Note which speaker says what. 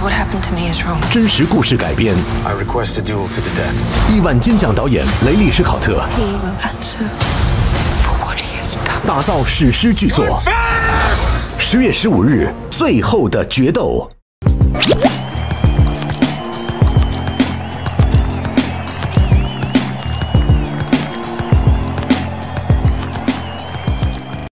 Speaker 1: What happened to me is wrong.
Speaker 2: 真实故事改编
Speaker 3: ，I request a duel to the death.
Speaker 2: 亿万金奖导演雷利·史考特
Speaker 1: He will answer for what he has done.
Speaker 2: 打造史诗巨作。十月十五日，最后的决斗。